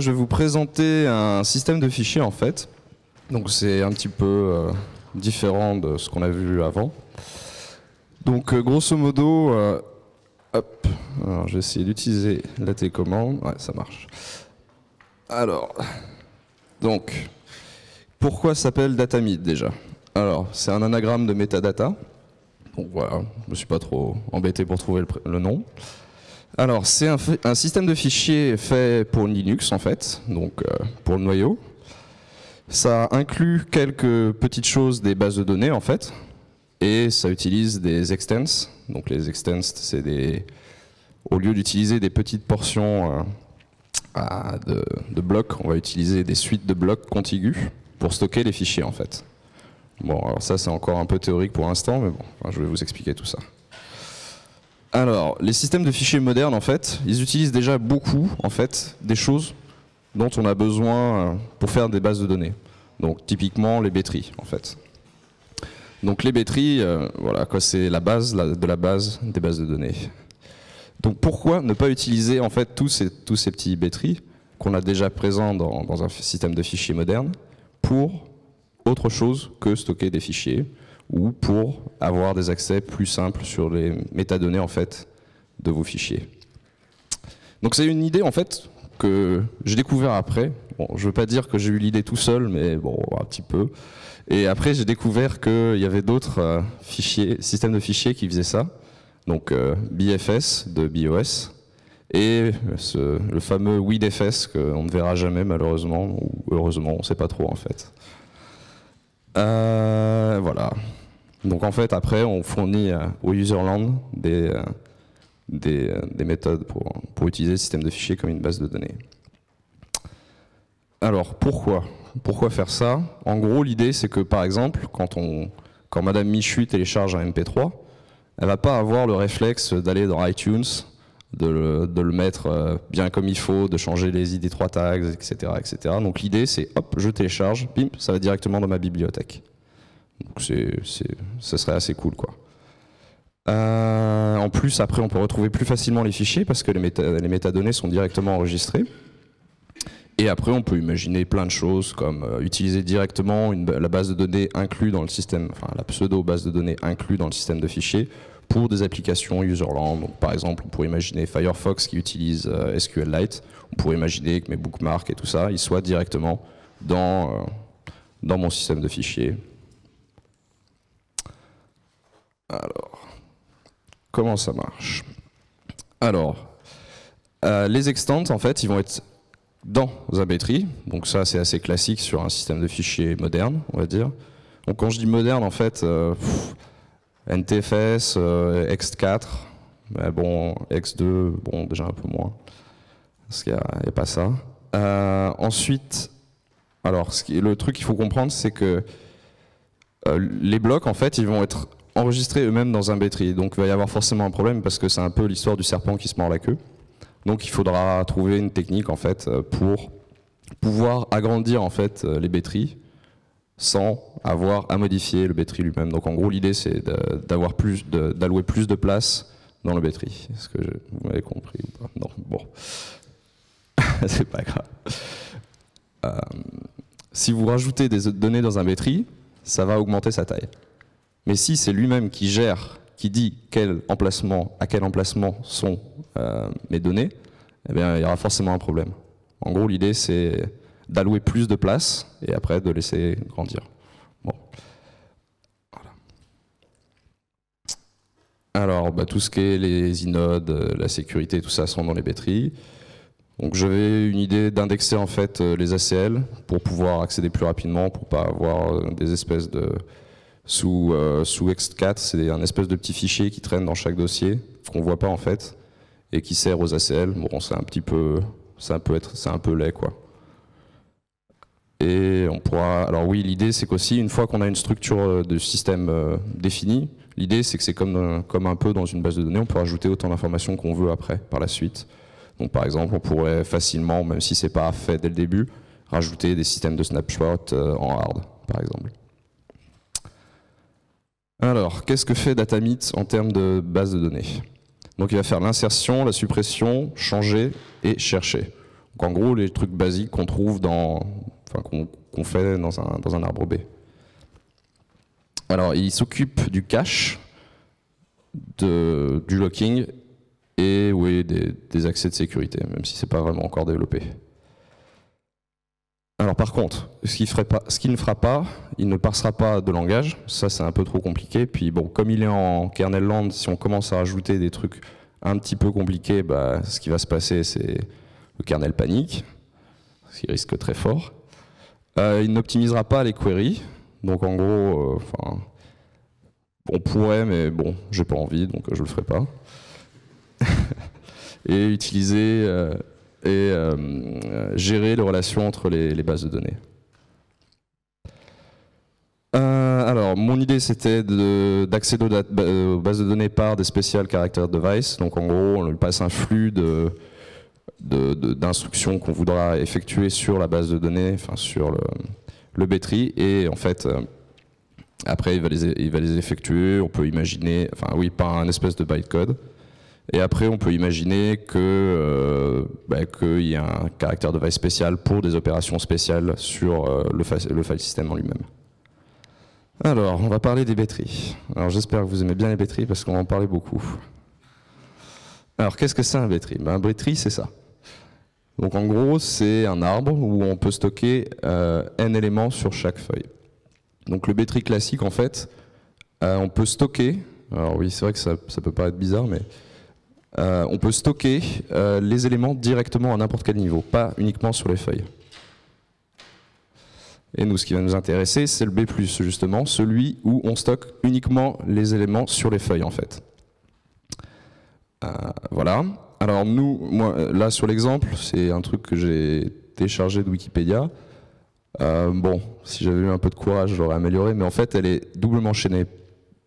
Je vais vous présenter un système de fichiers, en fait. Donc, c'est un petit peu euh, différent de ce qu'on a vu avant. Donc, euh, grosso modo, euh, hop, alors, je vais essayer d'utiliser la télécommande. Ouais, ça marche. Alors, donc, pourquoi s'appelle Datamid déjà? Alors, c'est un anagramme de metadata. Donc voilà, je me suis pas trop embêté pour trouver le nom. Alors, c'est un, système de fichiers fait pour Linux, en fait, donc euh, pour le noyau. Ça inclut quelques petites choses des bases de données, en fait, et ça utilise des extents. Donc, les extents, c'est des. Au lieu d'utiliser des petites portions euh, de, de blocs, on va utiliser des suites de blocs contigus pour stocker les fichiers, en fait. Bon, alors ça, c'est encore un peu théorique pour l'instant, mais bon, je vais vous expliquer tout ça. Alors, les systèmes de fichiers modernes, en fait, ils utilisent déjà beaucoup, en fait, des choses dont on a besoin euh, pour faire des bases de données. Donc, typiquement, les batteries, en fait. Donc, les batteries, euh, voilà, quoi, c'est la base de la base des bases de données. Donc, pourquoi ne pas utiliser, en fait, tous ces, tous ces petits batteries qu'on a déjà présents dans, dans un système de fichiers moderne pour autre chose que stocker des fichiers ou pour avoir des accès plus simples sur les métadonnées en fait de vos fichiers. Donc c'est une idée en fait que j'ai découvert après. Bon, je veux pas dire que j'ai eu l'idée tout seul, mais bon, un petit peu. Et après, j'ai découvert qu'il y avait d'autres euh, systèmes de fichiers qui faisaient ça. Donc euh, BFS de BOS et le fameux WIDFS qu'on ne verra jamais malheureusement ou heureusement, on ne sait pas trop en fait. Euh, voilà. Donc en fait, après, on fournit euh, au userland des, euh, euh, des méthodes pour, pour utiliser le système de fichiers comme une base de données. Alors pourquoi? Pourquoi faire ça? En gros, l'idée c'est que par exemple, quand, on, quand Madame Michu télécharge un MP3, elle va pas avoir le réflexe d'aller dans iTunes, de le, de le mettre bien comme il faut, de changer les ID3 tags, etc. etc. Donc l'idée c'est hop, je télécharge, bim, ça va directement dans ma bibliothèque. Donc c'est, ça serait assez cool quoi. Euh, en plus, après, on peut retrouver plus facilement les fichiers parce que les, méta- les métadonnées sont directement enregistrées. Et après, on peut imaginer plein de choses comme euh, utiliser directement la base de données inclue dans le système, enfin la pseudo base de données inclue dans le système de fichiers pour des applications userland. Donc, par exemple, on pourrait imaginer Firefox qui utilise euh, SQLite. On pourrait imaginer que mes bookmarks et tout ça, ils soient directement dans, dans mon système de fichiers. Alors, comment ça marche? Alors, euh, les extents, en fait, ils vont être dans un battery. Donc ça, c'est assez classique sur un système de fichiers moderne, on va dire. Donc quand je dis moderne, en fait, euh, NTFS, euh, X4, mais bon, X2, bon, déjà un peu moins, parce qu'il n'y a, pas ça. Euh, ensuite, alors, le truc qu'il faut comprendre, c'est que euh, les blocs, en fait, ils vont être enregistrés eux-mêmes dans un battery. Donc il va y avoir forcément un problème parce que c'est un peu l'histoire du serpent qui se mord la queue. Donc il faudra trouver une technique en fait euh, pour pouvoir agrandir en fait euh, les batteries sans avoir à modifier le battery lui-même. Donc en gros l'idée c'est d'avoir plus d'allouer plus de place dans le battery. Est-ce que je- vous m'avez compris ou pas? Non, bon, c'est pas grave. Euh, si vous rajoutez des données dans un battery, ça va augmenter sa taille. Mais si c'est lui-même qui gère, qui dit quel emplacement, à quel emplacement sont euh, mes données, eh bien, il y aura forcément un problème. En gros, l'idée, c'est d'allouer plus de place et après de laisser grandir. Bon. Alors, bah, tout ce qui est les inodes, euh, la sécurité, tout ça sont dans les batteries. Donc j'avais une idée d'indexer en fait euh, les ACL pour pouvoir accéder plus rapidement, pour pas avoir des espèces de sous euh, sous X4, c'est un espèce de petit fichier qui traîne dans chaque dossier qu'on voit pas en fait et qui sert aux ACL. Bon, c'est un petit peu ça peut être un peu laid quoi. Et on pourra alors oui, l'idée c'est qu'aussi une fois qu'on a une structure euh, de système euh, définie, l'idée c'est que c'est comme un peu dans une base de données, on peut ajouter autant d'informations qu'on veut après par la suite. Donc par exemple, on pourrait facilement, même si c'est pas fait dès le début, rajouter des systèmes de snapshot en hard, par exemple. Alors, qu'est-ce que fait Datamit en termes de base de données? Donc il va faire l'insertion, la suppression, changer et chercher. Donc en gros, les trucs basiques qu'on trouve dans, enfin qu'on fait dans un, arbre B. Alors, il s'occupe du cache, du locking et oui, des, des, accès de sécurité, même si c'est pas vraiment encore développé. Alors par contre, ce qu'il qu ne fera pas, il ne parsera pas de langage, ça c'est un peu trop compliqué. Puis bon, comme il est en kernel land, si on commence à rajouter des trucs un petit peu compliqués, bah, ce qui va se passer c'est le kernel panique, ce qui risque très fort. Euh, il n'optimisera pas les queries, donc en gros, euh, on pourrait, mais bon, j'ai pas envie, donc je le ferai pas. et utiliser euh, et euh, gérer les relations entre les, bases de données. Euh, alors, mon idée c'était d'accéder aux, bases de données par des special character device. Donc, en gros, on lui passe un flux de, d'instructions qu'on voudra effectuer sur la base de données, enfin sur le, le B-tree, et en fait, après il va, les, il va les effectuer, on peut imaginer, enfin oui, par un espèce de bytecode. Et après, on peut imaginer que euh, bah, qu'il y a un caractère device spécial pour des opérations spéciales sur euh, le, le, file system en lui-même. Alors, on va parler des batteries. Alors, j'espère que vous aimez bien les batteries parce qu'on en parlait beaucoup. Alors, qu'est-ce que c'est un batterie? Ben, Un batterie, c'est ça. Donc, en gros, c'est un arbre où on peut stocker euh, n éléments sur chaque feuille. Donc, le batterie classique, en fait, euh, on peut stocker. Alors oui, c'est vrai que ça peut paraître bizarre, mais euh, on peut stocker euh, les éléments directement à n'importe quel niveau, pas uniquement sur les feuilles. Et nous, ce qui va nous intéresser, c'est le B+, justement, celui où on stocke uniquement les éléments sur les feuilles, en fait. Euh, voilà. Alors nous, là sur l'exemple, c'est un truc que j'ai téléchargé de Wikipédia. bon, si j'avais eu un peu de courage, je l'aurais amélioré, mais en fait, elle est doublement chaînée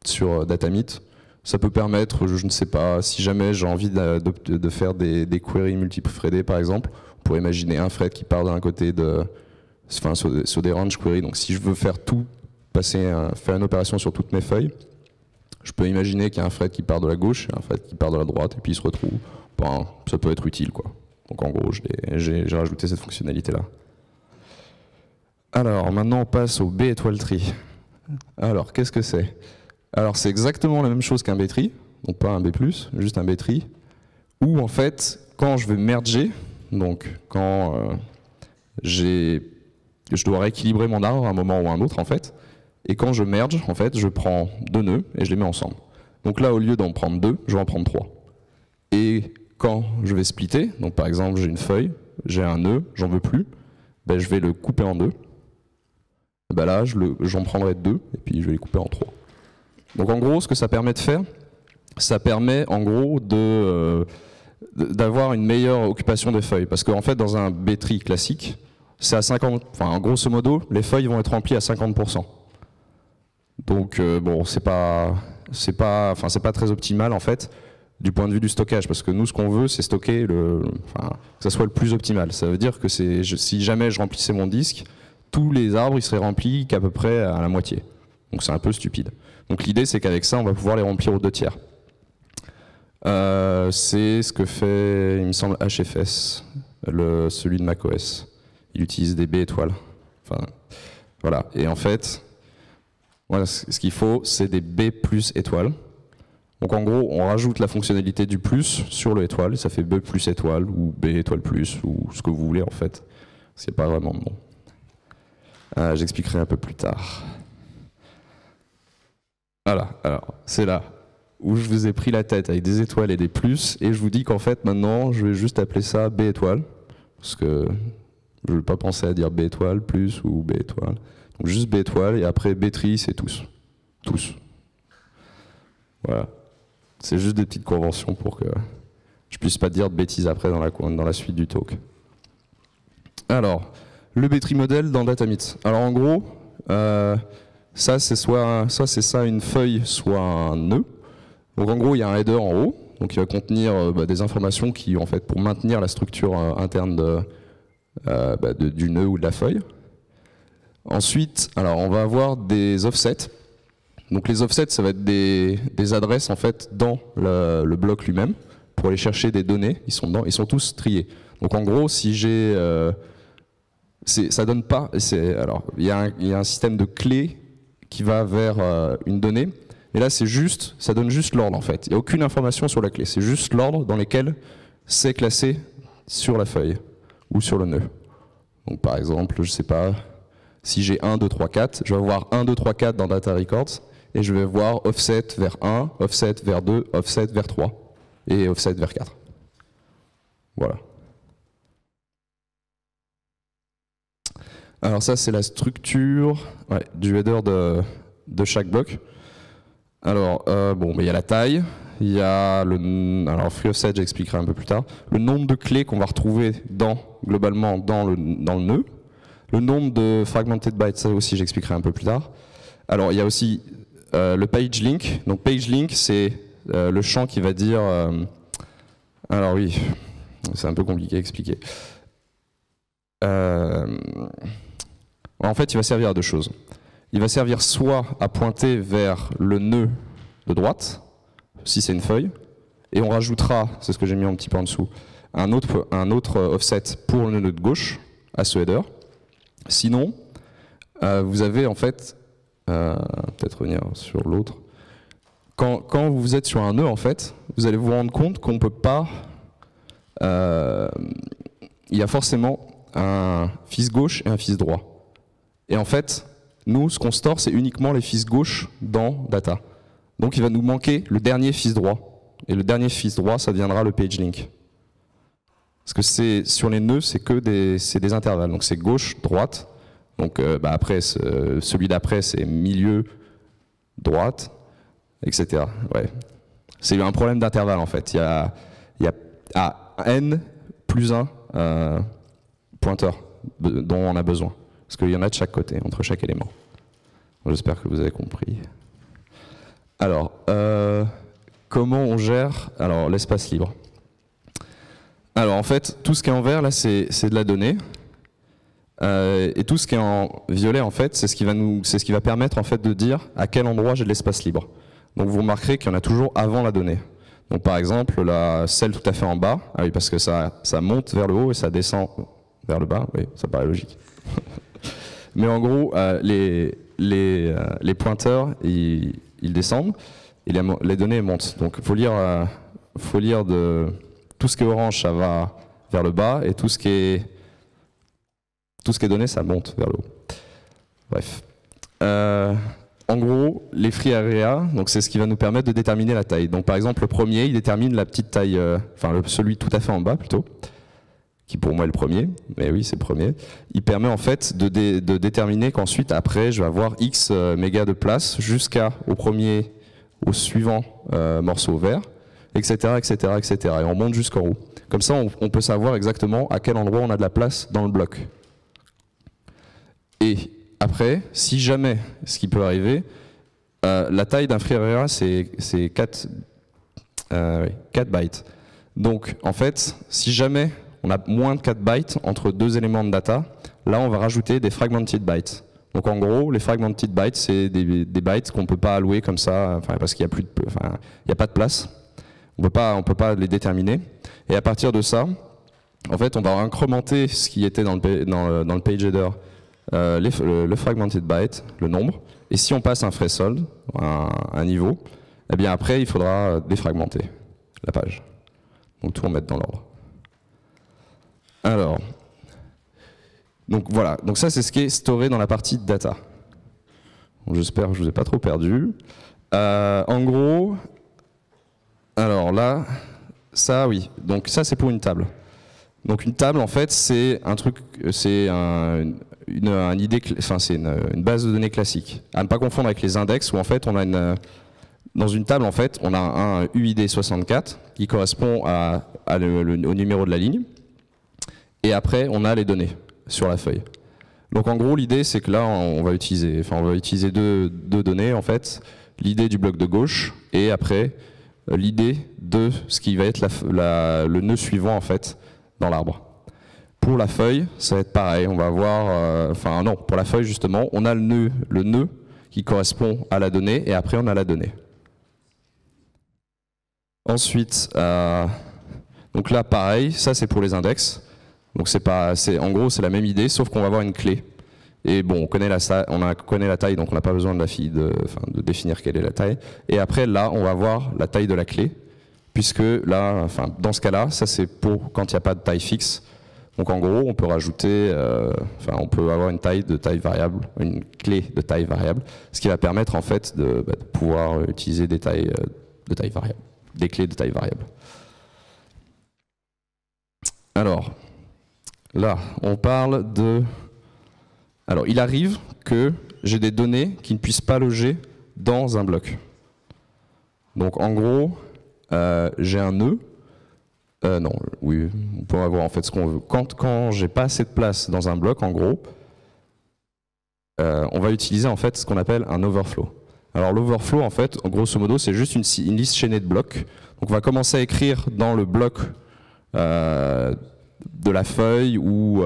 sur Datamit. Ça peut permettre, je, ne sais pas, si jamais j'ai envie de, faire des, queries multiples threadés par exemple, on pourrait imaginer un thread qui part d'un côté de, enfin sur, des range queries. Donc si je veux faire tout, passer, faire une opération sur toutes mes feuilles, je peux imaginer qu'il y a un thread qui part de la gauche un thread qui part de la droite et puis il se retrouve. Bon, ça peut être utile quoi. Donc en gros, j'ai rajouté cette fonctionnalité là. Alors maintenant on passe au B étoile tree. Alors qu'est-ce que c'est? Alors c'est exactement la même chose qu'un B-tree, donc pas un B+, juste un B-tree, où en fait, quand je vais merger, donc quand euh, je dois rééquilibrer mon arbre à un moment ou à un autre en fait, et quand je merge, en fait, je prends deux nœuds et je les mets ensemble. Donc là, au lieu d'en prendre deux, je vais en prendre trois. Et quand je vais splitter, donc par exemple j'ai une feuille, j'ai un nœud, j'en veux plus, ben, je vais le couper en deux. Ben là, j'en prendrai deux, et puis je vais les couper en trois. Donc en gros, ce que ça permet de faire, ça permet en gros euh, d'avoir une meilleure occupation des feuilles. Parce qu'en fait, dans un B-tree classique, c'est à 50, enfin, grosso modo, les feuilles vont être remplies à 50%. Donc euh, bon, c'est pas, c'est pas, enfin, pas très optimal en fait du point de vue du stockage, parce que nous, ce qu'on veut, c'est stocker le, enfin, que ça soit le plus optimal. Ça veut dire que si jamais je remplissais mon disque, tous les arbres, ils seraient remplis qu'à peu près à la moitié. Donc c'est un peu stupide. Donc l'idée, c'est qu'avec ça, on va pouvoir les remplir aux deux tiers. Euh, c'est ce que fait, il me semble, HFS, le, celui de macOS. Il utilise des B étoiles. Enfin, voilà. Et en fait, voilà, ce qu'il faut, c'est des B plus étoiles. Donc en gros, on rajoute la fonctionnalité du plus sur le étoile, ça fait B plus étoile ou B étoile plus ou ce que vous voulez en fait. C'est pas vraiment bon. Euh, j'expliquerai un peu plus tard. Voilà, alors c'est là où je vous ai pris la tête avec des étoiles et des plus, et je vous dis qu'en fait maintenant je vais juste appeler ça B étoile, parce que je ne vais pas penser à dire B étoile plus ou B étoile. Donc juste B étoile, et après B tri c'est tous. Tous. Voilà. C'est juste des petites conventions pour que je puisse pas dire de bêtises après dans la, suite du talk. Alors, le B-tree modèle dans Datamit. Alors en gros, euh, ça, c'est soit, soit c'est ça une feuille, soit un nœud. Donc en gros, il y a un header en haut, donc il va contenir euh, bah, des informations qui, en fait, pour maintenir la structure euh, interne euh, bah, de, du nœud ou de la feuille. Ensuite, alors on va avoir des offsets. Donc les offsets, ça va être des, adresses en fait dans le, bloc lui-même pour aller chercher des données, ils sont dedans, ils sont tous triés. Donc en gros, si j'ai, ça donne pas. Alors, il y, a un système de clés qui va vers euh, une donnée, et là c'est juste, ça donne juste l'ordre en fait. Il n'y a aucune information sur la clé, c'est juste l'ordre dans lequel c'est classé sur la feuille ou sur le nœud. Donc par exemple, je sais pas, si j'ai 1, 2, 3, 4, je vais voir 1, 2, 3, 4 dans Data Records, et je vais voir offset vers 1, offset vers 2, offset vers 3, et offset vers 4. Voilà. Alors ça, c'est la structure du header de, chaque bloc. Alors, euh, bon, il y a la taille, il y a le, alors free offset, j'expliquerai un peu plus tard, le nombre de clés qu'on va retrouver dans, globalement dans le, dans le nœud, le nombre de fragmented bytes, ça aussi j'expliquerai un peu plus tard. Alors, il y a aussi euh, le page link. Donc, page link, c'est euh, le champ qui va dire, alors oui, c'est un peu compliqué à expliquer. En fait, il va servir à deux choses. Il va servir soit à pointer vers le nœud de droite, si c'est une feuille, et on rajoutera, c'est ce que j'ai mis un petit peu en dessous, un autre, autre offset pour le nœud de gauche à ce header. Sinon, euh, vous avez en fait, euh, peut-être revenir sur l'autre, quand, vous êtes sur un nœud, en fait, vous allez vous rendre compte qu'on ne peut pas... Euh, il y a forcément un fils gauche et un fils droit. Et en fait, nous, ce qu'on store, c'est uniquement les fils gauche dans data. Donc il va nous manquer le dernier fils droit. Et le dernier fils droit, ça deviendra le page link. Parce que c'est sur les nœuds, c'est que des, des intervalles. Donc c'est gauche, droite. Donc euh, bah après, celui d'après, c'est milieu, droite, etc. Ouais. C'est un problème d'intervalle en fait. Il y a, y a n plus un euh, pointeur dont on a besoin. Parce qu'il y en a de chaque côté, entre chaque élément. J'espère que vous avez compris. Alors, euh, comment on gère alors l'espace libre? Alors en fait, tout ce qui est en vert là, c'est de la donnée. Euh, et tout ce qui est en violet en fait, c'est ce qui va nous, c'est ce qui va permettre en fait de dire à quel endroit j'ai de l'espace libre. Donc vous remarquerez qu'il y en a toujours avant la donnée. Donc par exemple, la celle tout à fait en bas, ah oui parce que ça, ça monte vers le haut et ça descend vers le bas. Oui, ça paraît logique. Mais en gros, euh, euh, les, pointeurs, ils, descendent et les, données montent. Donc il faut lire, euh, faut lire de tout ce qui est orange, ça va vers le bas et tout ce qui est tout ce qui est donné, ça monte vers le haut. Bref. en gros, les free area, c'est ce qui va nous permettre de déterminer la taille. Donc par exemple, le premier, il détermine la petite taille, enfin celui tout à fait en bas plutôt qui pour moi est le premier, mais oui c'est le premier, il permet en fait de, déterminer qu'ensuite après je vais avoir X euh, mégas de place jusqu'à au premier, au suivant euh, morceau vert, etc., etc., etc. Et on monte jusqu'en haut. Comme ça on, peut savoir exactement à quel endroit on a de la place dans le bloc. Et après, si jamais, ce qui peut arriver, euh, la taille d'un FreeRAR c'est 4, 4 bytes. Donc en fait, si jamais on a moins de 4 bytes entre deux éléments de data. Là, on va rajouter des fragmented bytes. Donc en gros, les fragmented bytes, c'est des, bytes qu'on ne peut pas allouer comme ça, parce qu'il n'y a, de, enfin, a pas de place. On ne peut pas les déterminer. Et à partir de ça, en fait, on va incrémenter ce qui était dans le, dans dans le page header, euh, le, fragmented byte, le nombre. Et si on passe un threshold, un, un niveau, eh bien après, il faudra défragmenter la page. Donc tout remettre dans l'ordre. Alors, donc voilà, donc ça c'est ce qui est storé dans la partie data. J'espère que je vous ai pas trop perdu. Euh, en gros, alors là, ça oui, donc ça c'est pour une table. Donc une table en fait c'est un truc, c'est une, base de données classique. À ne pas confondre avec les index où en fait on a une, dans une table en fait on a un UID 64 qui correspond au numéro de la ligne. Et après, on a les données sur la feuille. Donc en gros, l'idée, c'est que là, on va utiliser, enfin, on va utiliser deux, données, en fait. L'idée du bloc de gauche et après, l'idée de ce qui va être le nœud suivant, en fait, dans l'arbre. Pour la feuille, ça va être pareil. On va avoir, euh, enfin non, pour la feuille, justement, on a le nœud, le nœud qui correspond à la donnée et après, on a la donnée. Ensuite, euh, Donc là, pareil, ça c'est pour les index. Donc c'est pas, en gros, c'est la même idée, sauf qu'on va avoir une clé. Et bon, on connaît la, on a, connaît la taille, donc on n'a pas besoin de, la fille de, de définir quelle est la taille. Et après, là, on va voir la taille de la clé, puisque là, enfin, dans ce cas-là, ça c'est pour quand il n'y a pas de taille fixe. Donc en gros, on peut rajouter, euh, enfin, on peut avoir une taille de taille variable, une clé de taille variable, ce qui va permettre en fait de, bah, pouvoir utiliser des tailles euh, de taille variable, des clés de taille variable. Alors, là, on parle de... Alors, il arrive que j'ai des données qui ne puissent pas loger dans un bloc. Donc, en gros, euh, j'ai un nœud euh, non, oui, on peut avoir en fait ce qu'on veut. Quand, j'ai pas assez de place dans un bloc, en gros, euh, on va utiliser en fait ce qu'on appelle un overflow. Alors l'overflow, en fait, grosso modo, c'est juste une, liste chaînée de blocs. Donc on va commencer à écrire dans le bloc de la feuille ou,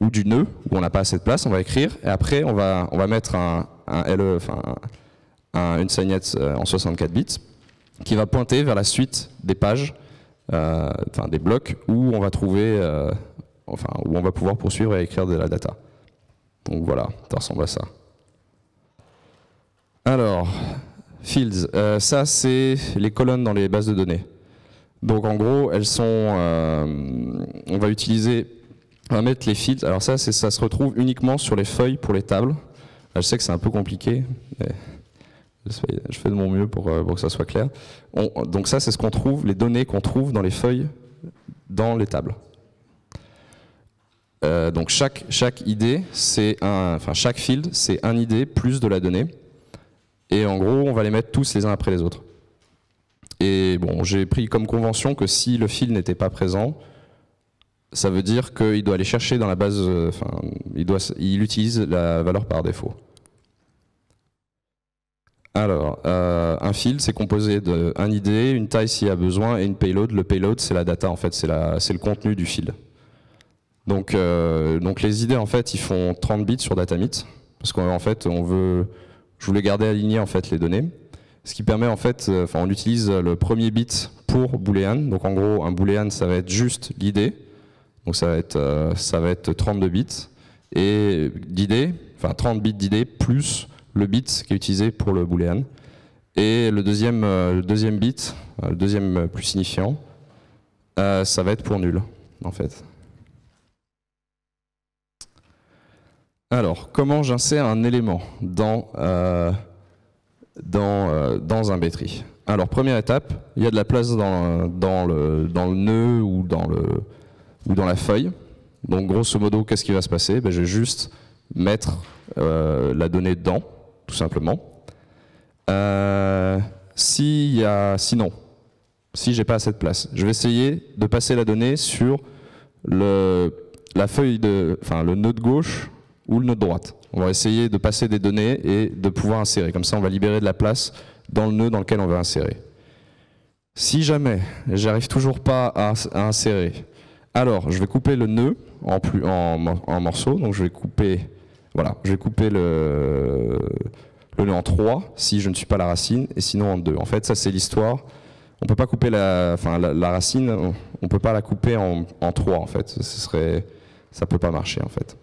ou du nœud où on n'a pas assez de place, on va écrire et après on va, on va mettre un, LE, enfin une saignette en 64 bits qui va pointer vers la suite des pages euh, enfin des blocs où on va trouver, euh, enfin où on va pouvoir poursuivre et écrire de la data. Donc voilà, ça ressemble à ça. Alors, fields, euh, ça c'est les colonnes dans les bases de données. Donc en gros, elles sont, on va utiliser, on va mettre les fields. Alors ça, ça se retrouve uniquement sur les feuilles pour les tables. Je sais que c'est un peu compliqué. Mais je fais de mon mieux pour, euh, que ça soit clair. donc ça, c'est ce qu'on trouve, les données qu'on trouve dans les feuilles, dans les tables. Euh, donc chaque, chaque ID, c'est un, enfin chaque field, c'est un ID plus de la donnée. Et en gros, on va les mettre tous les uns après les autres. Et bon, j'ai pris comme convention que si le field n'était pas présent, ça veut dire qu'il doit aller chercher dans la base, euh, enfin, il, doit, il utilise la valeur par défaut. Alors, euh, un field, c'est composé d'un ID, une taille s'il y a besoin, et une payload. Le payload, c'est la data, en fait, c'est le contenu du field. Donc, euh, donc les idées, en fait, ils font 30 bits sur datamit, parce qu'en fait, on veut, je voulais garder alignées en fait les données, ce qui permet en fait, euh, on utilise le premier bit pour boolean. Donc, en gros, un boolean, ça va être juste l'idée, donc ça va être, ça va être 32 bits, et d'idée, enfin 30 bits d'idée plus le bit qui est utilisé pour le boolean. Et le deuxième, euh, bit, euh, le deuxième plus signifiant, euh, ça va être pour nul, en fait. Alors, comment j'insère un élément dans, dans, dans un Alors, première étape, il y a de la place dans, le, nœud ou dans, la feuille. Donc, grosso modo, qu'est-ce qui va se passer? Ben, Je vais juste mettre la donnée dedans tout simplement. Euh, si y a, si j'ai pas assez de place, je vais essayer de passer la donnée sur la feuille de, enfin le nœud de gauche ou le nœud de droite. On va essayer de passer des données et de pouvoir insérer. Comme ça, on va libérer de la place dans le nœud dans lequel on veut insérer. Si jamais j'arrive toujours pas à, insérer, alors je vais couper le nœud en, plus, morceaux. Donc je vais couper voilà, je vais le, nœud en 3 si je ne suis pas la racine, et sinon en 2. En fait, ça c'est l'histoire. On peut pas couper la, racine, on, ne peut pas la couper en, 3 en fait. Ce serait, ça peut pas marcher en fait.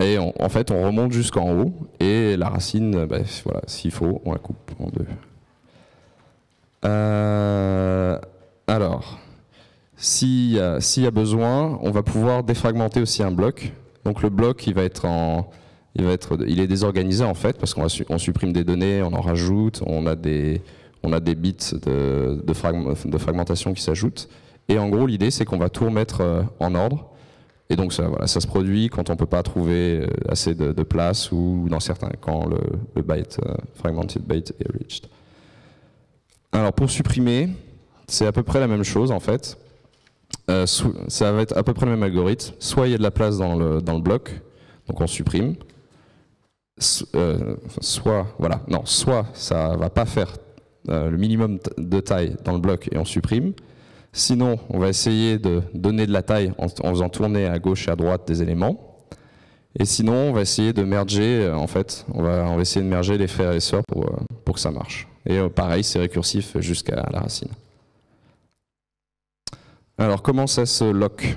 Et en fait, on remonte jusqu'en haut, et la racine, bah, voilà, s'il faut, on la coupe en deux. Euh, alors, s'il y, a besoin, on va pouvoir défragmenter aussi un bloc. Donc le bloc, il va être en, il va être, il est désorganisé en fait parce qu'on on supprime des données, on en rajoute, on a des, on a des bits de, de, fragmentation qui s'ajoutent. Et en gros, l'idée, c'est qu'on va tout remettre euh, en ordre. Et donc ça, se produit quand on peut pas trouver euh, assez de, place ou dans certains quand le, byte euh, fragmented byte est reached. Alors pour supprimer, c'est à peu près la même chose en fait. Euh, ça va être à peu près le même algorithme. Soit il y a de la place dans le, bloc, donc on supprime. Soit, voilà, non, soit ça va pas faire le minimum de taille dans le bloc et on supprime. Sinon, on va essayer de donner de la taille en, faisant tourner à gauche et à droite des éléments. Et sinon, on va essayer de merger, en fait, on va, essayer de merger les frères et sœurs pour, pour que ça marche. Et pareil, c'est récursif jusqu'à la racine. Alors comment ça se lock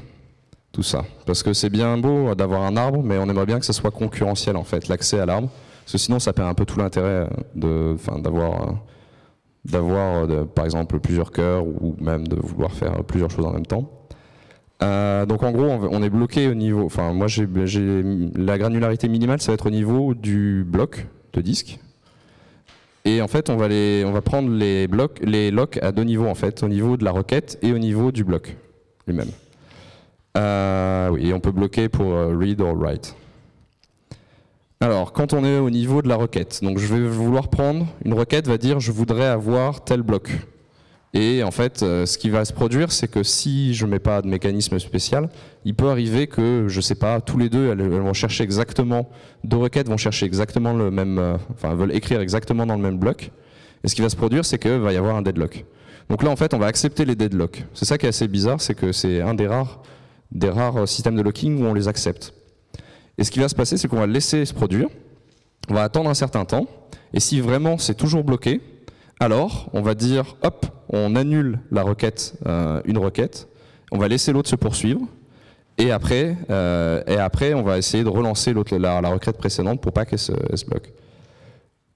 tout ça? Parce que c'est bien beau d'avoir un arbre, mais on aimerait bien que ça soit concurrentiel en fait, l'accès à l'arbre. Parce que sinon ça perd un peu tout l'intérêt d'avoir d'avoir par exemple plusieurs cœurs ou même de vouloir faire plusieurs choses en même temps. Euh, donc en gros, on est bloqué au niveau. Enfin, moi, j'ai la granularité minimale, ça va être au niveau du bloc de disque. Et en fait, on va, les, on va prendre les blocs, les locks à deux niveaux en fait, au niveau de la requête et au niveau du bloc lui-même. Euh, et on peut bloquer pour euh, read or write. Alors, quand on est au niveau de la requête, donc je vais vouloir prendre une requête va dire je voudrais avoir tel bloc. Et en fait, euh, ce qui va se produire, c'est que si je mets pas de mécanisme spécial, il peut arriver que, je sais pas, tous les deux, elles, vont chercher exactement, deux requêtes vont chercher exactement le même, euh, enfin, veulent écrire exactement dans le même bloc. Et ce qui va se produire, c'est qu'il va y avoir un deadlock. Donc là, en fait, on va accepter les deadlocks. C'est ça qui est assez bizarre, c'est que c'est un des rares, des rares systèmes de locking où on les accepte. Et ce qui va se passer, c'est qu'on va le laisser se produire, on va attendre un certain temps, et si vraiment c'est toujours bloqué, alors on va dire, hop, on annule la requête, euh, une requête, on va laisser l'autre se poursuivre, et après, euh, et après, on va essayer de relancer la, requête précédente pour pas qu'elle se, bloque.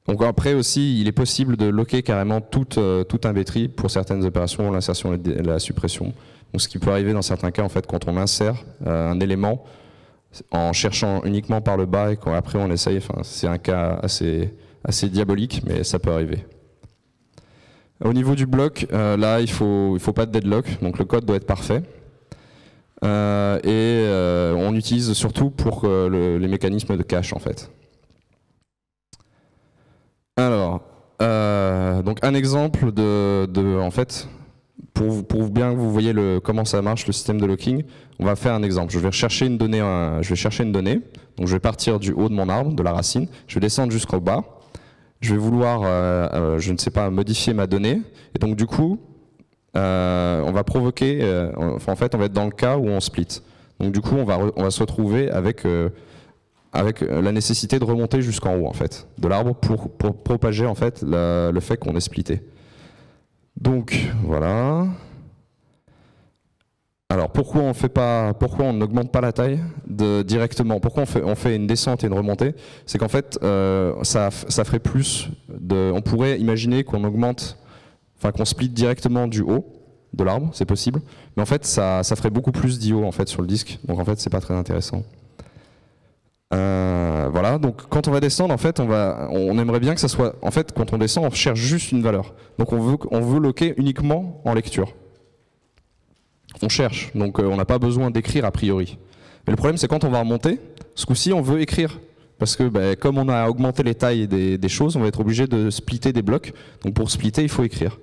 Donc après aussi, il est possible de loquer carrément toute, euh, toute un batterie pour certaines opérations, l'insertion et la suppression. Donc ce qui peut arriver dans certains cas, en fait, quand on insère un élément en cherchant uniquement par le bas et qu'après on essaye, enfin, c'est un cas assez, diabolique, mais ça peut arriver. Au niveau du bloc, euh, là, il ne faut, il faut pas de deadlock, donc le code doit être parfait. Euh, et euh, on utilise surtout pour les mécanismes de cache, en fait. Alors, donc un exemple de, en fait, pour, pour, bien que vous voyez comment ça marche le système de locking, on va faire un exemple. Je vais chercher une donnée, je vais chercher une donnée. Donc je vais partir du haut de mon arbre, de la racine. Je vais descendre jusqu'au bas je vais vouloir, euh, euh, je ne sais pas, modifier ma donnée. Et donc du coup, euh, on va provoquer, en fait, on va être dans le cas où on split. Donc du coup, on va, se retrouver avec, la nécessité de remonter jusqu'en haut, en fait, de l'arbre pour, pour, propager, en fait, le fait qu'on est splitté. Donc, voilà. Alors pourquoi on n'augmente pas la taille directement? Pourquoi on fait, une descente et une remontée? C'est qu'en fait, euh, ça, ferait plus. On pourrait imaginer qu'on augmente, enfin qu'on split directement du haut de l'arbre, c'est possible. Mais en fait, ça, ça ferait beaucoup plus d'IO en fait sur le disque. Donc en fait, c'est pas très intéressant. Euh, voilà, donc quand on va descendre, en fait, on, va, on aimerait bien que ça soit, en fait, quand on descend, on cherche juste une valeur. Donc on veut, on veut loquer uniquement en lecture on cherche, donc euh, on n'a pas besoin d'écrire a priori. Mais le problème c'est quand on va remonter, ce coup-ci on veut écrire. Parce que ben, comme on a augmenté les tailles des, choses, on va être obligé de splitter des blocs. Donc pour splitter, il faut écrire.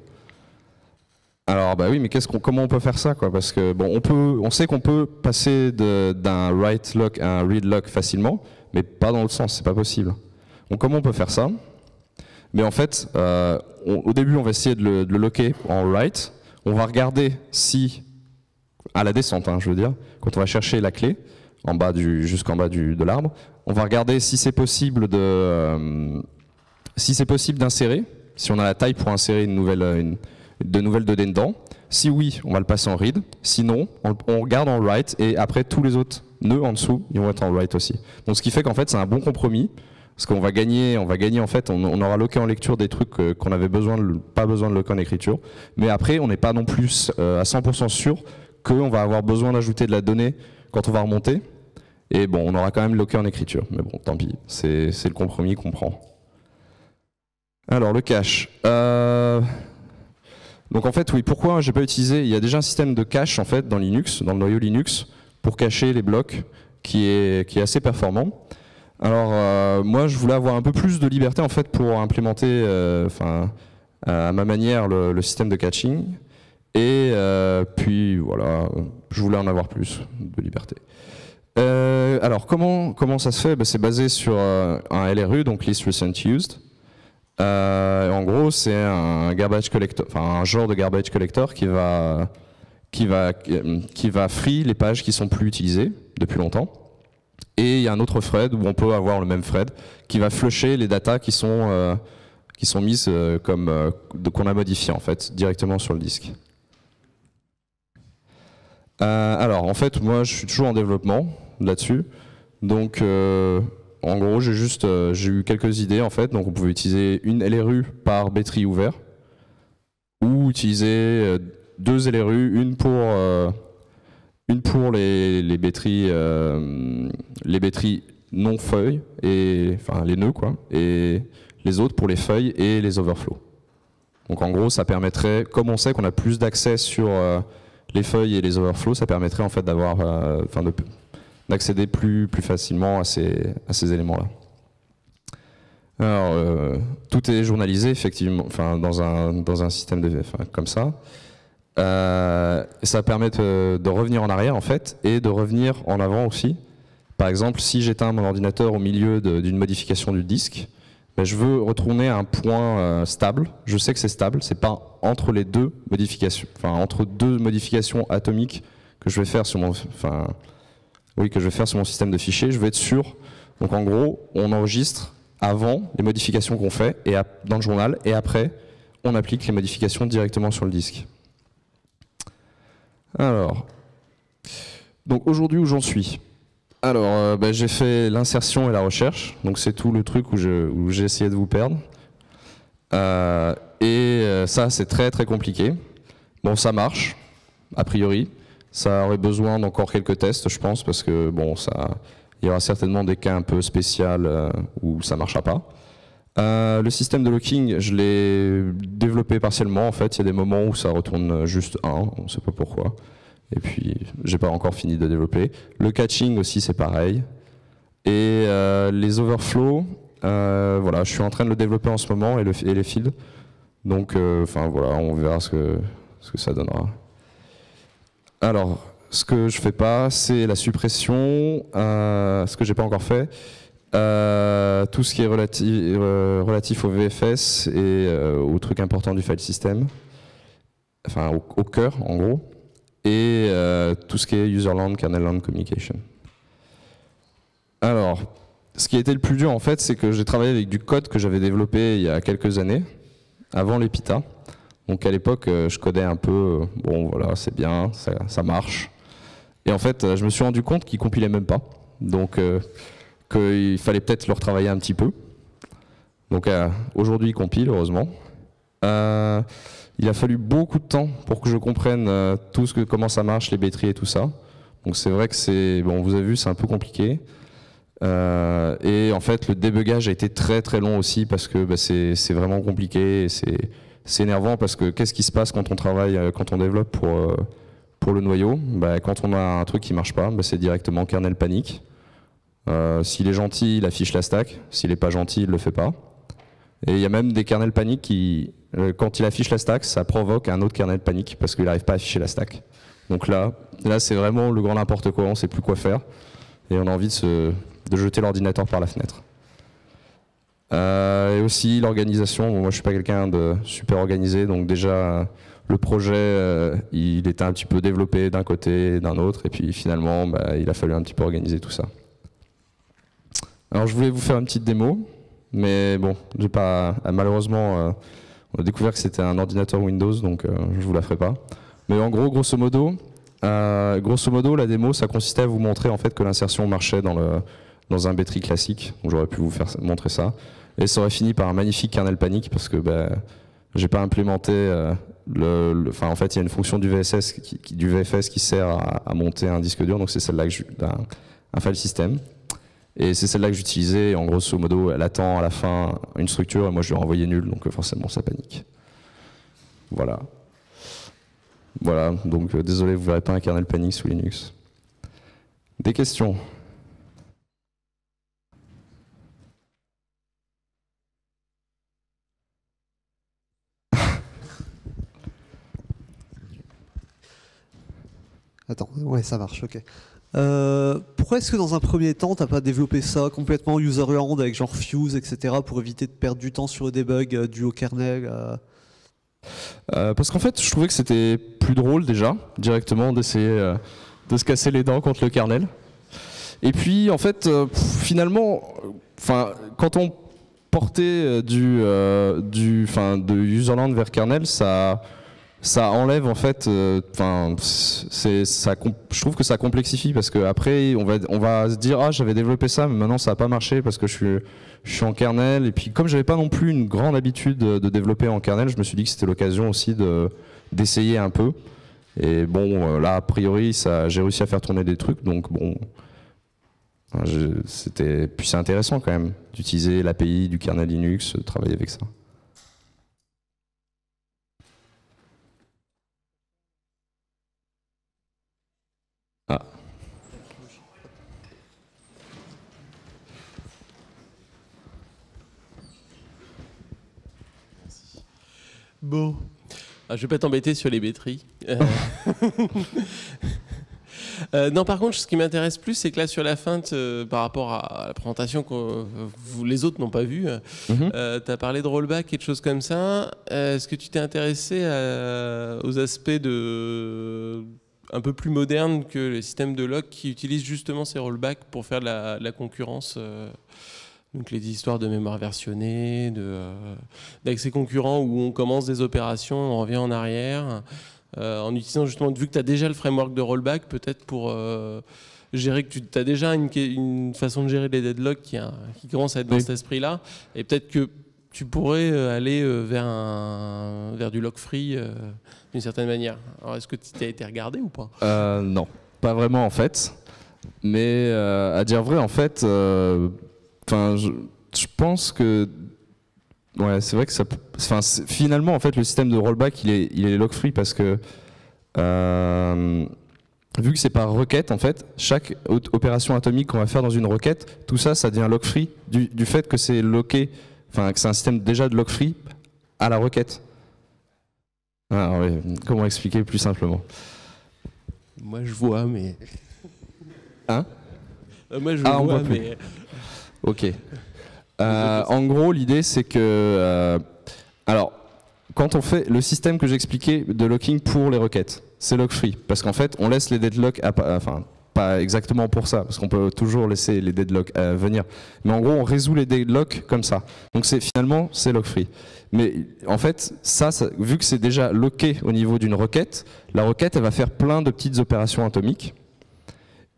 Alors bah oui, mais qu'est-ce qu'on, comment on peut faire ça quoi? Parce que bon, on peut, on sait qu'on peut passer d'un write lock à un read lock facilement, mais pas dans l'autre sens, c'est pas possible. Donc comment on peut faire ça? Mais en fait, euh, au début, on va essayer de le, de le locker en write. On va regarder si à la descente, hein, je veux dire, quand on va chercher la clé, en bas du, jusqu'en bas du, de l'arbre, on va regarder si c'est possible de, euh, si c'est possible d'insérer, si on a la taille pour insérer une nouvelle, de nouvelles données dedans. Si oui, on va le passer en read. Sinon, on, on regarde en write et après tous les autres nœuds en dessous, ils vont être en write aussi. Donc ce qui fait qu'en fait c'est un bon compromis parce qu'on va gagner, on va gagner en fait, on, aura loqué en lecture des trucs euh, qu'on avait besoin, pas besoin de loquer en écriture, mais après on n'est pas non plus euh, à 100% sûr qu'on va avoir besoin d'ajouter de la donnée quand on va remonter. Et bon, on aura quand même loqué en écriture. Mais bon, tant pis, c'est le compromis qu'on prend. Alors, le cache. Euh, donc en fait, oui, pourquoi j'ai pas utilisé Il y a déjà un système de cache en fait dans Linux, dans le noyau Linux, pour cacher les blocs, qui est, qui est assez performant. Alors euh, moi, je voulais avoir un peu plus de liberté en fait pour implémenter, euh, enfin, à ma manière, le, système de catching. Et euh, puis voilà, je voulais en avoir plus de liberté. Euh, alors comment comment ça se fait? Ben, C'est basé sur euh, un LRU, donc List Recent Used. En gros, c'est un garbage collector, enfin un genre de garbage collector qui va qui va qui va free les pages qui sont plus utilisées depuis longtemps. Et il y a un autre thread où on peut avoir le même thread qui va flusher les datas qui sont qui sont mises comme qu'on a modifiées en fait directement sur le disque. alors, en fait, moi, je suis toujours en développement là-dessus. Donc, en gros, j'ai juste j'ai eu quelques idées, en fait. Donc, on pouvait utiliser une LRU par batterie ouvert ou utiliser deux LRU, une pour une pour les, les batteries, euh, les non feuilles et enfin les nœuds quoi, et les autres pour les feuilles et les overflows. Donc en gros, ça permettrait, comme on sait qu'on a plus d'accès sur euh, les feuilles et les overflows, ça permettrait en fait d'avoir, euh, enfin d'accéder plus plus facilement à ces à ces éléments-là. Alors tout est journalisé effectivement, enfin dans un dans un système de, comme ça. Euh, ça permet de, revenir en arrière en fait et de revenir en avant aussi. Par exemple, si j'éteins mon ordinateur au milieu d'une modification du disque, ben, je veux retourner à un point euh, stable. Je sais que c'est stable, c'est pas entre les deux modifications, enfin entre deux modifications atomiques que je vais faire sur mon, enfin, oui, que je vais faire sur mon système de fichiers. Je veux être sûr. Donc en gros, on enregistre avant les modifications qu'on fait et dans le journal et après on applique les modifications directement sur le disque. Alors, donc aujourd'hui où j'en suis? Alors, euh, bah, j'ai fait l'insertion et la recherche, donc c'est tout le truc où j'ai essayé de vous perdre. Euh, et euh, ça, c'est très très compliqué. Bon, ça marche, a priori. Ça aurait besoin d'encore quelques tests, je pense, parce que bon, ça, il y aura certainement des cas un peu spéciaux où ça ne marchera pas. le système de locking, je l'ai développé partiellement. En fait, il y a des moments où ça retourne juste 1, on ne sait pas pourquoi. Et puis, j'ai pas encore fini de développer. Le catching aussi, c'est pareil. Et euh, les overflows, euh, voilà, je suis en train de le développer en ce moment et, le, et les fields. Donc, euh, enfin voilà, on verra ce que ça donnera. Alors, ce que je fais pas, c'est la suppression. ce que j'ai pas encore fait. Euh, tout ce qui est relatif, relatif au VFS et aux trucs importants du file system, enfin au, au cœur en gros et euh, tout ce qui est userland, kernelland communication. Alors, ce qui a été le plus dur en fait, c'est que j'ai travaillé avec du code que j'avais développé il y a quelques années, avant l'EPITA. Donc à l'époque, euh, je codais un peu, euh, bon voilà, c'est bien, ça, marche. Et en fait, je me suis rendu compte qu'il compilait même pas. Donc qu'il fallait peut-être le retravailler un petit peu. Donc aujourd'hui, il compile, heureusement. Il a fallu beaucoup de temps pour que je comprenne euh, tout ce que comment ça marche, les batteries et tout ça. Donc c'est vrai que c'est bon, vous avez vu, c'est un peu compliqué. Euh, et en fait, le débugage a été très très long aussi parce que bah, c'est vraiment compliqué. Énervant parce que qu'est-ce qui se passe quand on travaille, euh, quand on développe pour pour le noyau? Bah, Quand on a un truc qui marche pas, bah, c'est directement kernel panique. S'il est gentil, il affiche la stack. S'il est pas gentil, il le fait pas. Et il y a même des kernels paniques qui euh, quand il affiche la stack, ça provoque un autre kernel de panique parce qu'il n'arrive pas à afficher la stack. Donc là, là c'est vraiment le grand n'importe quoi, on ne sait plus quoi faire. Et on a envie de, jeter l'ordinateur par la fenêtre. Euh, et aussi l'organisation, moi je suis pas quelqu'un de super organisé, donc déjà le projet euh, il était un petit peu développé d'un côté d'un autre, et puis finalement bah, il a fallu un petit peu organiser tout ça. Alors je voulais vous faire une petite démo, mais bon, j'ai pas malheureusement on a découvert que c'était un ordinateur Windows, donc euh, je vous la ferai pas. Mais en gros, grosso modo, euh, grosso modo, la démo, ça consistait à vous montrer en fait que l'insertion marchait dans, le, dans un batterie classique. J'aurais pu vous faire montrer ça. Et ça aurait fini par un magnifique kernel panique parce que ben, j'ai pas implémenté euh, le, enfin en fait il y a une fonction du VSS qui, du VFS qui sert à, monter un disque dur donc c'est celle-là que un, un file system et c'est celle-là que j'utilisais. En grosso modo, elle attend à la fin une structure et moi je lui ai renvoyé nul, donc euh, forcément ça panique. Voilà. Voilà, donc euh, désolé, vous verrez pas un kernel panique sous Linux. Des questions? Attends, ouais, ça marche, ok. Euh, pourquoi est-ce que dans un premier temps, t'as pas développé ça complètement userland avec genre Fuse, etc., pour éviter de perdre du temps sur le debug euh, du au kernel euh? Parce qu'en fait, je trouvais que c'était plus drôle déjà, directement, d'essayer de se casser les dents contre le kernel. Et puis, en fait, finalement, quand on portait du, du, de userland vers kernel, ça ça enlève en fait, euh, enfin, je trouve que ça complexifie parce que après on va se dire ah j'avais développé ça mais maintenant ça n'a pas marché parce que je suis en kernel et puis comme j'avais pas non plus une grande habitude de développer en kernel, je me suis dit que c'était l'occasion aussi de d'essayer un peu. Et bon euh, là a priori j'ai réussi à faire tourner des trucs donc bon c'était puis c'est intéressant quand même d'utiliser l'API du kernel Linux, travailler avec ça. Bon. Ah, je vais pas t'embêter sur les batteries. Euh. Euh, non, par contre, ce qui m'intéresse plus, c'est que là, sur la fin, par rapport à la présentation que vous, les autres n'ont pas vue, euh, tu as parlé de rollback et de choses comme ça. Est-ce que tu t'es intéressé aux aspects de un peu plus moderne que les systèmes de lock qui utilisent justement ces rollbacks pour faire de la, concurrence. Euh, donc les histoires de mémoire versionnée, de, euh, d'accès concurrent où on commence des opérations, on revient en arrière, euh, en utilisant justement, vu que tu as déjà le framework de rollback, peut-être pour gérer que tu as déjà une, façon de gérer les deadlocks qui, qui commence à être dans cet esprit-là, et peut-être que tu pourrais aller vers, un, vers du lock free d'une certaine manière. Alors, est-ce que tu as été regardé ou pas? Euh, Non, pas vraiment en fait. Mais euh, à dire vrai, en fait, euh, enfin, je, pense que ouais, c'est vrai que ça, enfin, finalement, en fait, le système de rollback, il est, il est lock free parce que vu que c'est par requête, en fait, chaque opération atomique qu'on va faire dans une requête, tout ça, ça devient lock free du, du fait que c'est locké, enfin, que c'est un système déjà de lock free à la requête. Ah comment expliquer plus simplement? Moi je vois, mais. Hein? Euh, Moi je ah, vois, mais. Ok. Euh, en gros, l'idée c'est que. Euh, alors, quand on fait le système que j'expliquais de locking pour les requêtes, c'est lock free. Parce qu'en fait, on laisse les deadlocks. enfin, pas exactement pour ça, parce qu'on peut toujours laisser les deadlocks venir. Mais en gros, on résout les deadlocks comme ça. Donc finalement, c'est lock free. Mais en fait, ça, vu que c'est déjà locké au niveau d'une requête, la requête, elle va faire plein de petites opérations atomiques.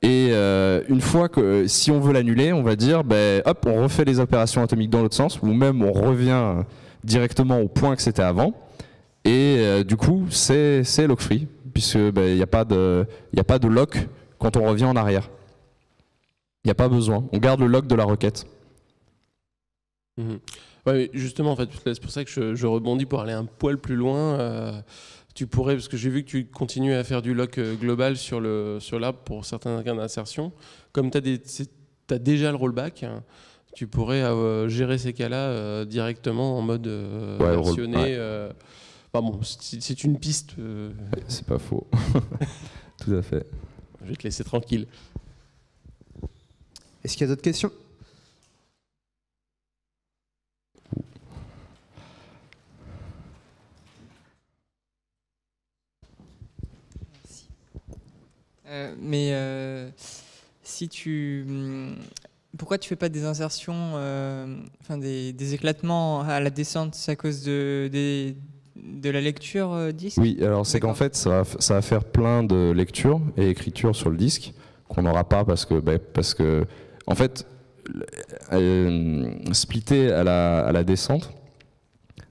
Et euh, une fois que, si on veut l'annuler, on va dire, ben, hop, on refait les opérations atomiques dans l'autre sens, ou même on revient directement au point que c'était avant. Et euh, du coup, c'est lock-free, puisque ben, il n'y a, pas de, a pas de lock quand on revient en arrière. Il n'y a pas besoin. On garde le lock de la requête. Mmh. Ouais, justement, en fait, c'est pour ça que je, rebondis pour aller un poil plus loin. Euh, tu pourrais, parce que j'ai vu que tu continues à faire du lock euh, global sur le sur l'app pour certains cas d'insertion. Comme tu as, as, déjà le rollback, hein, tu pourrais euh, gérer ces cas-là directement en mode versionné. bon, c'est une piste. C'est pas faux. Tout à fait. Je vais te laisser tranquille. Est-ce qu'il y a d'autres questions? Euh, mais euh, si tu. Hmm, pourquoi tu fais pas des insertions, euh, enfin des, éclatements à la descente? C'est à cause de, de la lecture disque? Oui, alors c'est qu'en fait, ça va, ça va, faire plein de lectures et écritures sur le disque qu'on n'aura pas parce que, ben, parce que, en fait, splitter à la, à la, descente,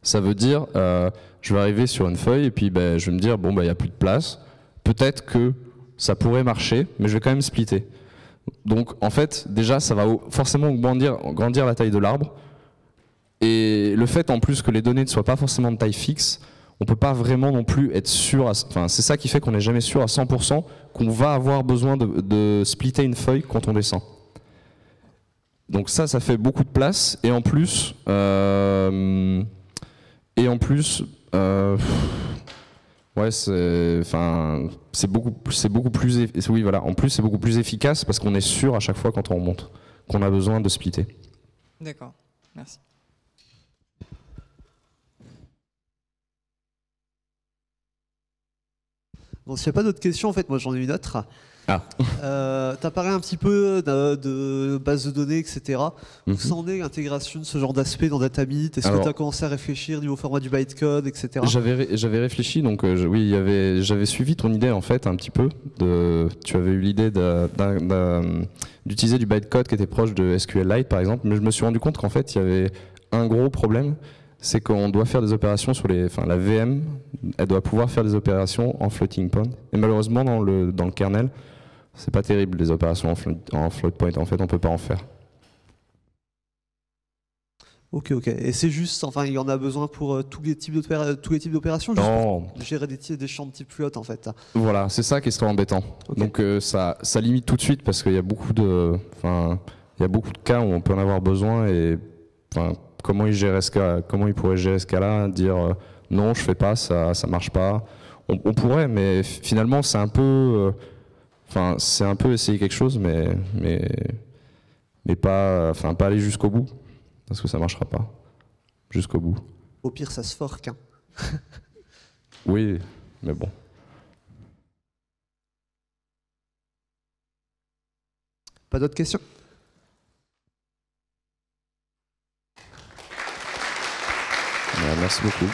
ça veut dire, je vais arriver sur une feuille et puis ben, je vais me dire, bon, ben, il n'y a plus de place. Peut-être que ça pourrait marcher, mais je vais quand même splitter. Donc en fait, déjà, ça va forcément grandir, la taille de l'arbre. Et le fait en plus que les données ne soient pas forcément de taille fixe, on peut pas vraiment non plus être sûr, enfin c'est ça qui fait qu'on n'est jamais sûr à 100% qu'on va avoir besoin de, splitter une feuille quand on descend. Donc ça, ça fait beaucoup de place et en plus, euh, et en plus, euh, Ouais, c'est, enfin, c'est beaucoup, c'est beaucoup plus, oui, voilà. En plus, c'est beaucoup plus efficace parce qu'on est sûr à chaque fois quand on remonte qu'on a besoin de splitter. D'accord, merci. Bon, s'il n'y a pas d'autres questions, en fait, moi j'en ai une autre. Ah. Euh, T'as parlé un petit peu de, de base de données, etc. Où Mhm. ça en est l'intégration de ce genre d'aspect dans DataMeet Est-ce que tu as commencé à réfléchir niveau format du bytecode, etc. J'avais ré- j'avais réfléchi, donc euh, je- oui, j'avais suivi ton idée en fait un petit peu. De, tu avais eu l'idée d'utiliser du bytecode qui était proche de SQLite par exemple, mais je me suis rendu compte qu'en fait il y avait un gros problème, c'est qu'on doit faire des opérations sur les, enfin la VM, elle doit pouvoir faire des opérations en floating point. Et malheureusement dans le dans le kernel, c'est pas terrible les opérations en, float, en float point. En fait, on peut pas en faire. Ok, ok. Et c'est juste, enfin, il y en a besoin pour euh, tous les types d'opérations, Non, gérer des, champs de type float en fait. Voilà, c'est ça qui est très embêtant. Donc euh, ça, ça limite tout de suite parce qu'il y a beaucoup de, enfin, il y a beaucoup de cas où on peut en avoir besoin et, enfin, comment il gère ce cas, comment il pourrait gérer ce cas-là, dire euh, non, je fais pas, ça, ça marche pas. On, on pourrait, mais finalement c'est un peu, enfin, c'est un peu essayer quelque chose, mais, mais, mais pas, enfin, pas aller jusqu'au bout parce que ça marchera pas jusqu'au bout. Au pire, ça se forque. hein. Oui, mais bon. Pas d'autres questions? Ouais, merci beaucoup.